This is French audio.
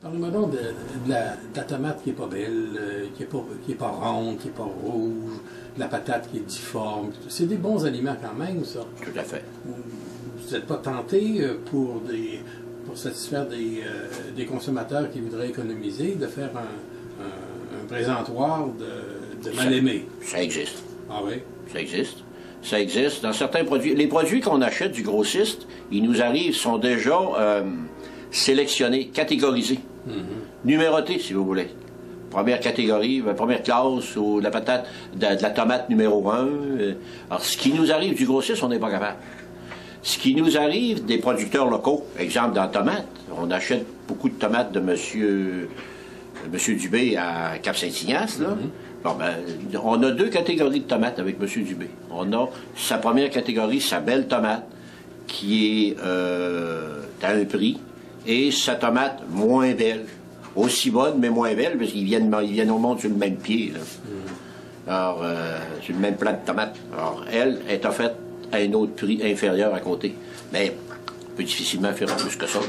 Parlez-moi donc de, de la, de la tomate qui est pas belle, euh, qui est pas, qui est pas ronde, qui est pas rouge, de la patate qui est difforme. C'est des bons aliments quand même, ça. Tout à fait. Vous n'êtes pas tenté euh, pour, des, pour satisfaire des, euh, des consommateurs qui voudraient économiser de faire un, un- un présentoir de, de mal-aimé? Ça existe. Ah oui? Ça existe. Ça existe. Dans certains produits. Les produits qu'on achète du grossiste, ils nous arrivent, sont déjà euh, sélectionnés, catégorisés, numérotés, si vous voulez. Première catégorie, euh, première classe, ou de la patate, de, de la tomate numéro un. euh. Alors, ce qui nous arrive du grossiste, on n'est pas capable. Ce qui nous arrive des producteurs locaux, exemple dans la tomate, on achète beaucoup de tomates de monsieur, de monsieur Dubé à Cap-Saint-Ignace, là. Bon, ben, on a deux catégories de tomates avec monsieur Dubé. On a sa première catégorie, sa belle tomate, qui est euh, à un prix, et sa tomate moins belle. Aussi bonne, mais moins belle, parce qu'ils viennent, ils viennent au monde sur le même pied, là. Alors, euh, sur le même plat de tomates. Alors, elle est offerte à un autre prix inférieur à côté. Mais on peut difficilement faire plus que ça. là.